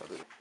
감사드립니다.